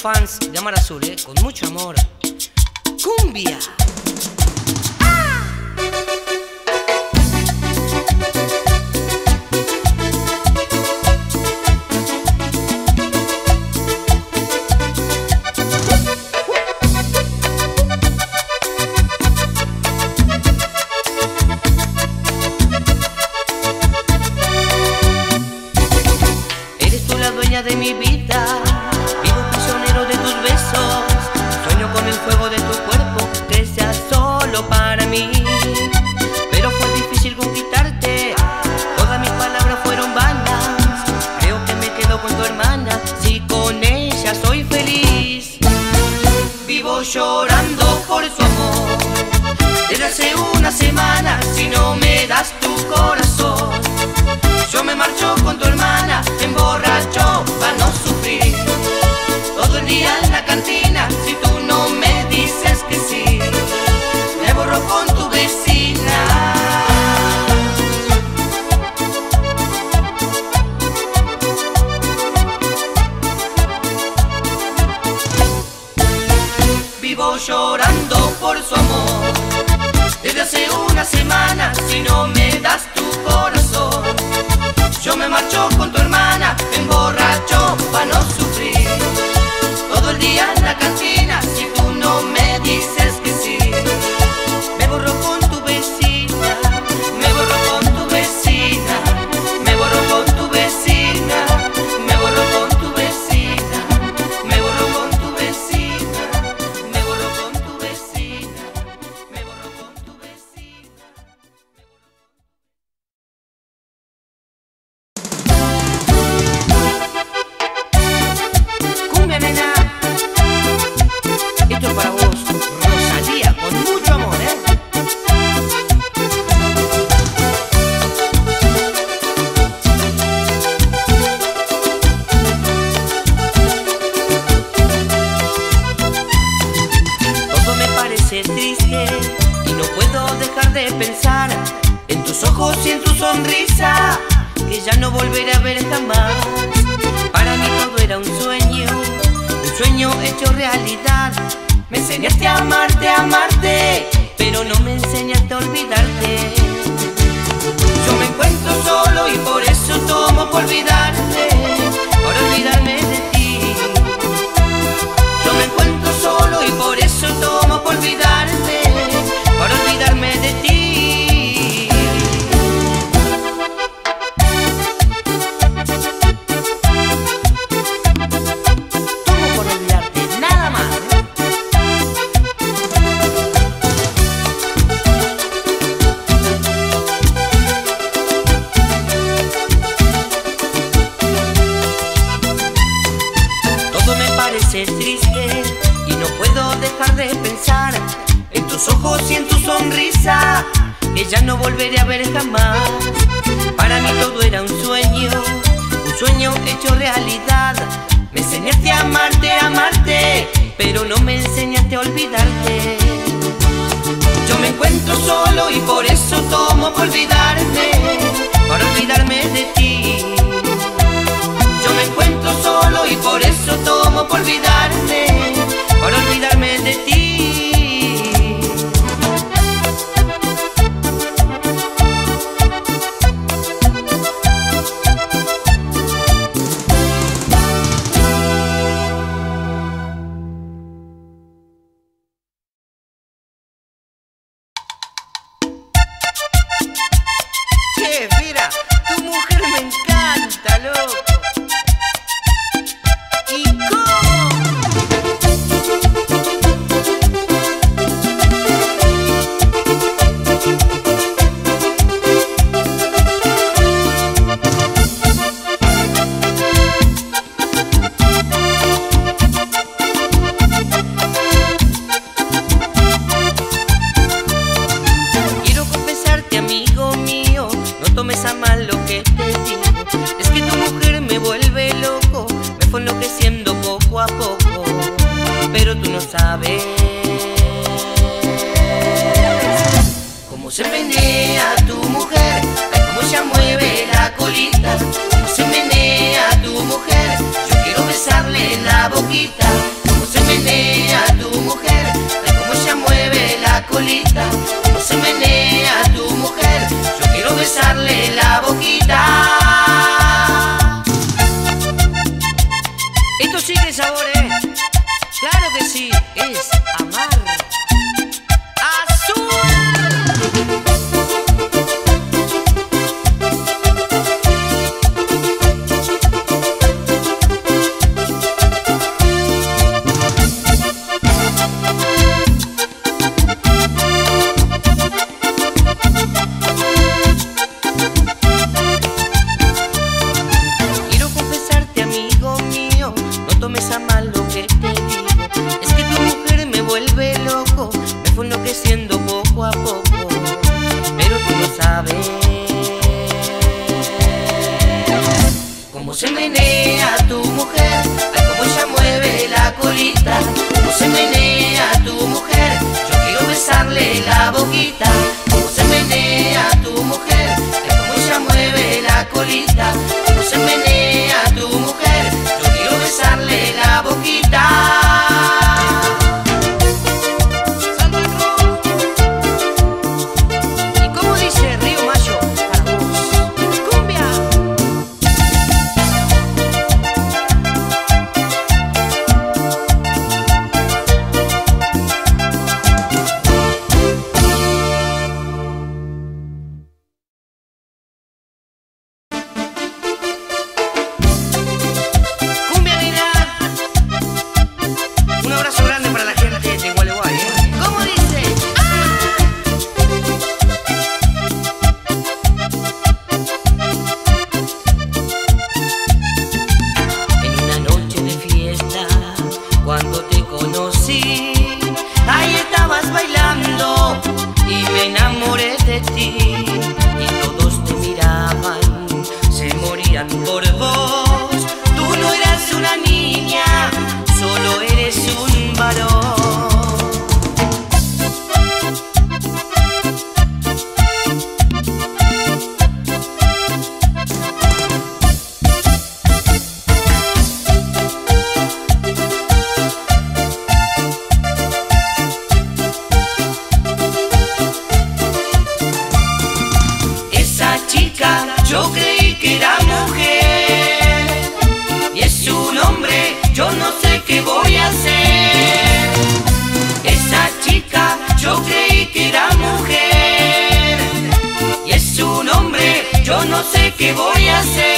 fans de Amar Azul, eh, con mucho amor. Cumbia. si no me das tu corazón. Yo me marcho con tu hermana jamás. Para mí todo era un sueño, un sueño hecho realidad. Me enseñaste a amarte, a amarte, pero no me enseñaste a olvidarte. Yo me encuentro solo y por eso tomo por olvidarte. pareces triste y no puedo dejar de pensar en tus ojos y en tu sonrisa que ya no volveré a ver jamás. Para mí todo era un sueño, un sueño hecho realidad. Me enseñaste a amarte, a amarte, pero no me enseñaste a olvidarte. Yo me encuentro solo y por eso tomo por olvidarte, para olvidarme de ti solo y por eso tomo por olvidarte, por olvidarme de ti. Yo creí que era mujer y es un hombre, yo no sé qué voy a hacer. Esa chica, yo creí que era mujer y es un hombre, yo no sé qué voy a hacer.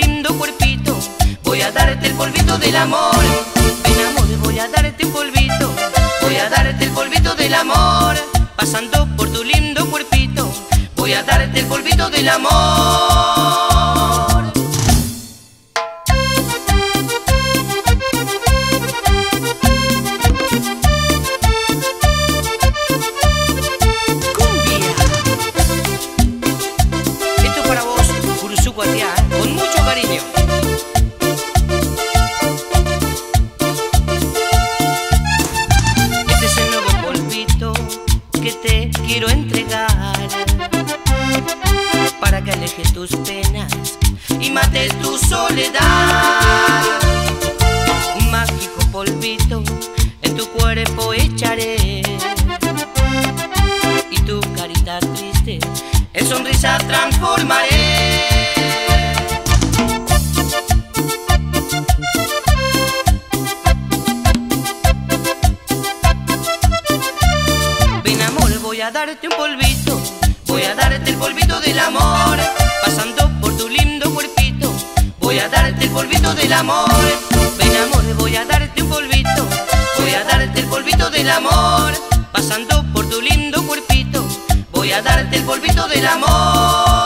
lindo cuerpito, voy a darte el polvito del amor. Ven amor, voy a darte el polvito, voy a darte el polvito del amor. Pasando por tu lindo cuerpito, voy a darte el polvito del amor. Voy a darte un polvito, voy a darte el polvito del amor. Pasando por tu lindo cuerpito, voy a darte el polvito del amor. Ven amor, voy a darte un polvito, voy a darte el polvito del amor. Pasando por tu lindo cuerpito, voy a darte el polvito del amor.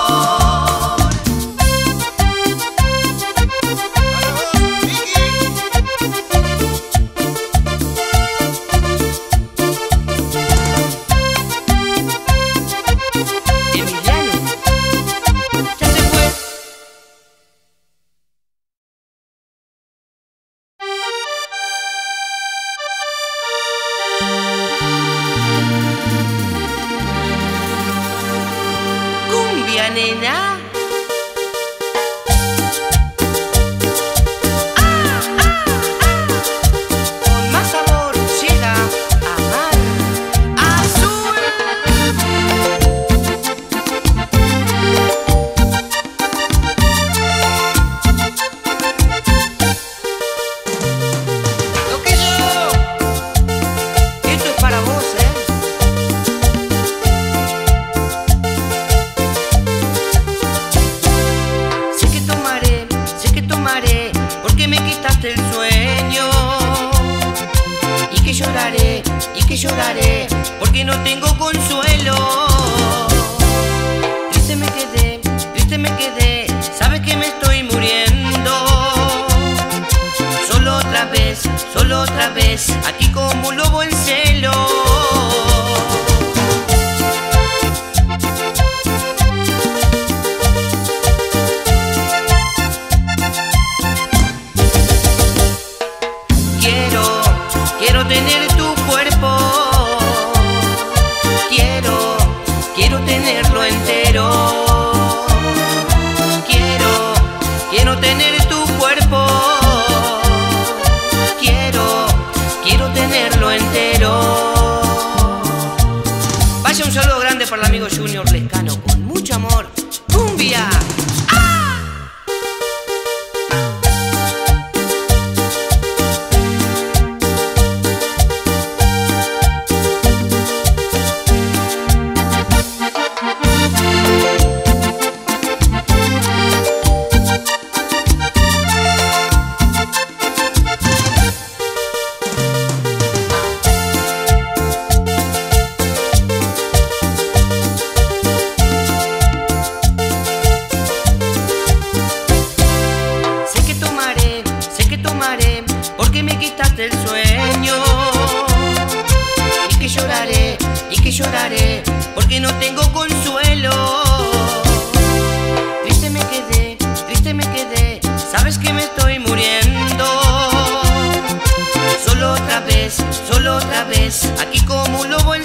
solo otra vez, aquí como un lobo en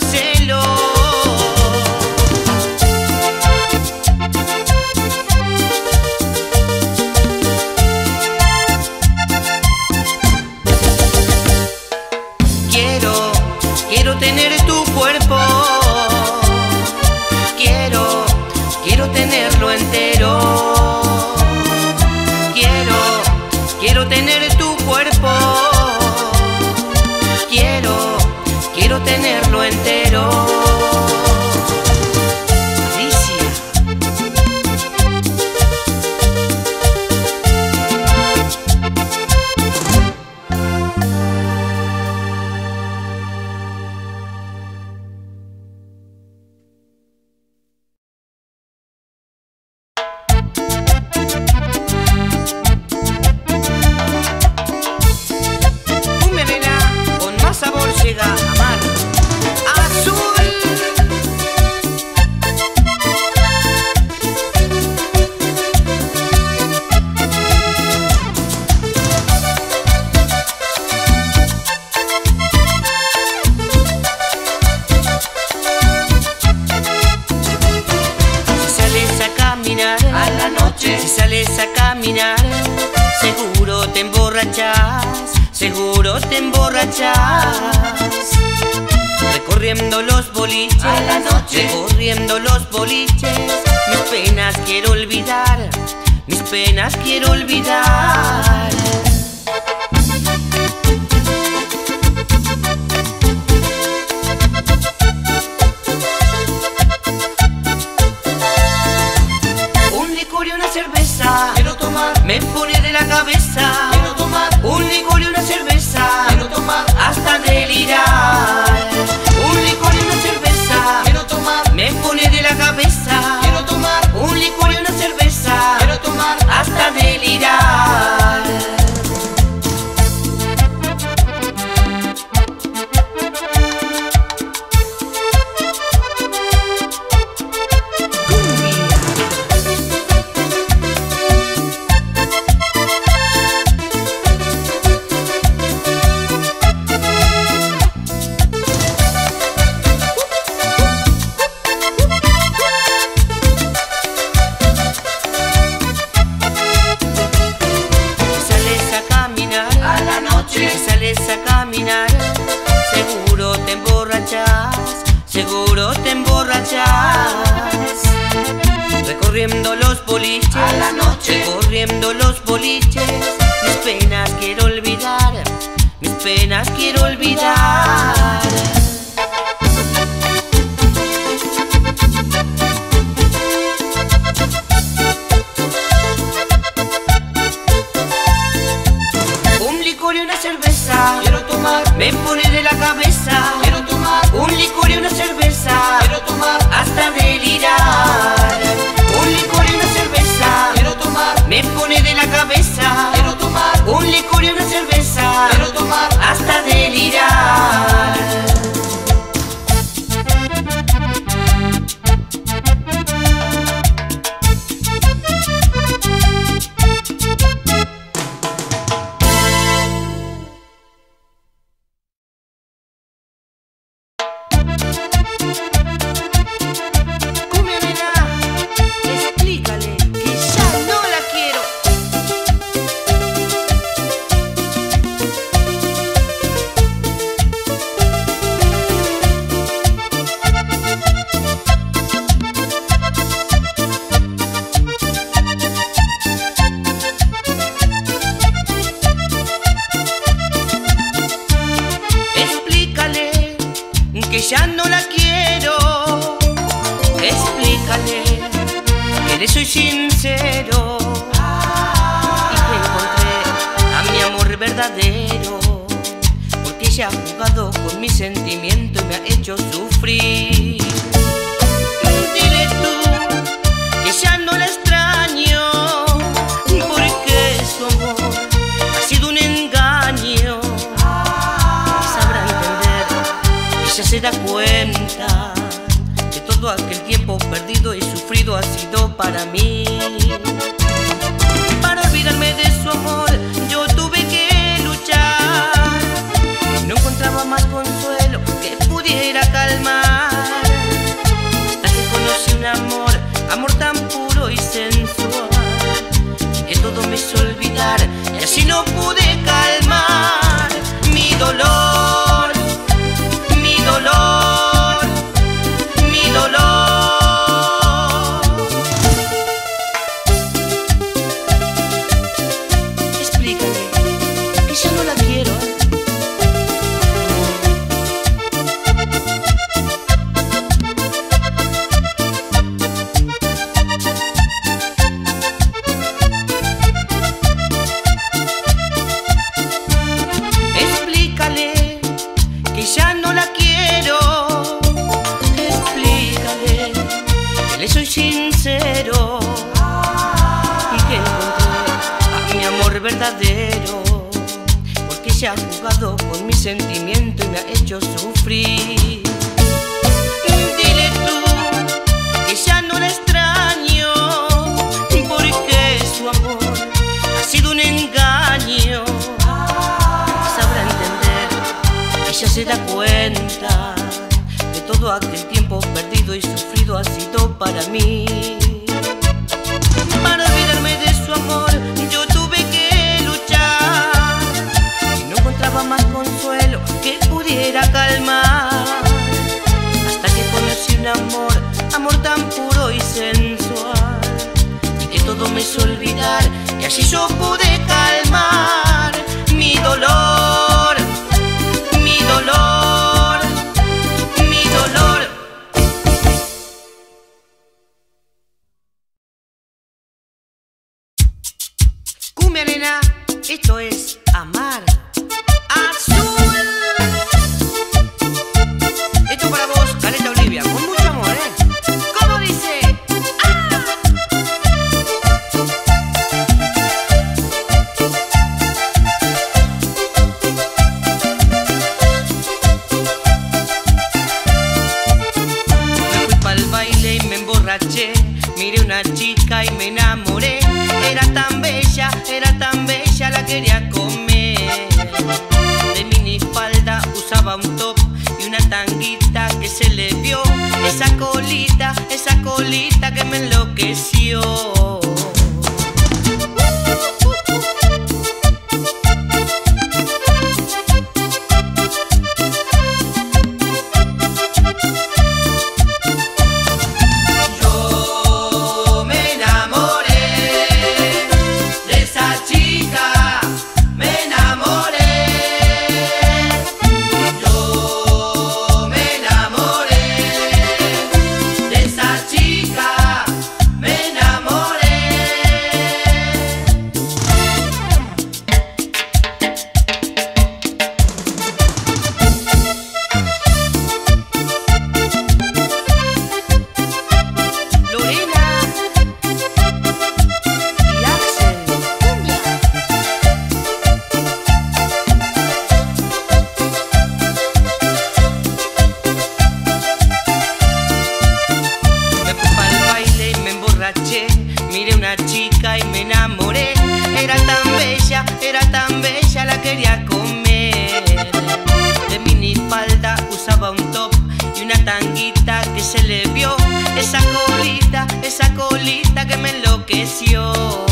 A la noche. recorriendo los boliches, mis penas quiero olvidar, mis penas quiero olvidar. Tomar, me pone de la cabeza. quiero tomar, Un licor y una cerveza quiero tomar, hasta delirar. Un licor y una cerveza quiero tomar, me pone de la cabeza. quiero tomar, Un licor y una cerveza quiero tomar. hasta delirar. Le soy sincero y encontré a mi amor verdadero. Porque ella ha jugado con mi sentimiento y me ha hecho sufrir. Dile tú que ya no la extraño porque su amor ha sido un engaño sabrá entender, ella se da cuenta que todo aquel tiempo perdido y sufrido sido para mí. Para olvidarme de su amor, yo tuve que luchar. No encontraba más consuelo que pudiera calmar. Hasta conocí un amor, amor tan puro y sensual, que todo me hizo olvidar y así no pude calmar mi dolor, pudiera calmar. Hasta que conocí un amor, amor tan puro y sensual. Y que todo me hizo olvidar, y así yo pude Esa colita, esa colita que me enloqueció. Me enamoré. Era tan bella, era tan bella, la quería comer. De minifalda usaba un top y una tanguita que se le vio. Esa colita, esa colita que me enloqueció.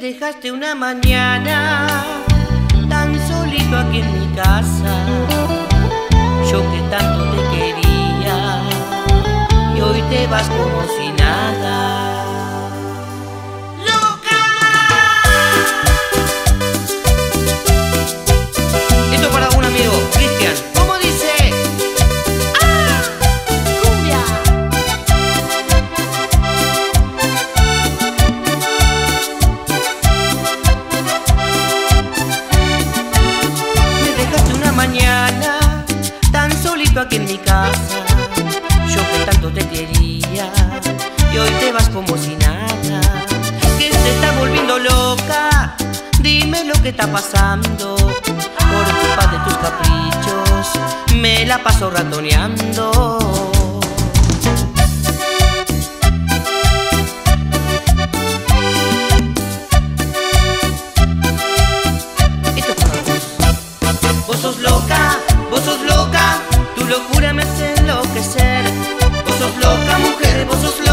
Dejaste una mañana tan solito aquí en mi casa. Yo que tanto te quería y hoy te vas como si en mi casa. Yo que tanto te quería y hoy te vas como si nada. Que se está volviendo loca. Dime lo que está pasando. Por culpa de tus caprichos me la paso ratoneando. Loca,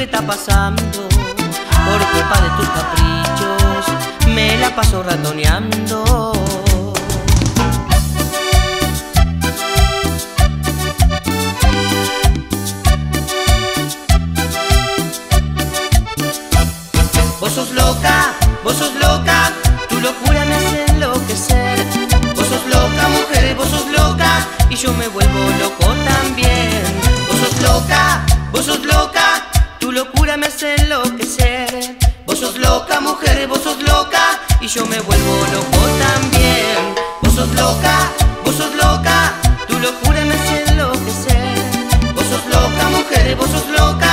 que está pasando. Por culpa de tus caprichos, me la paso ratoneando. Vos sos loca, vos sos loca, tu locura me hace enloquecer. Vos sos loca, mujer, vos sos loca, y yo me vuelvo loco también. Vos sos loca, vos sos loca. Tu locura me hace enloquecer. Vos sos loca, mujer, vos sos loca. Y yo me vuelvo loco también. Vos sos loca, vos sos loca. Tu locura me hace enloquecer. Vos sos loca, mujer, vos sos loca.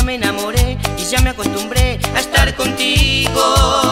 ya me enamoré y ya me acostumbré a estar contigo.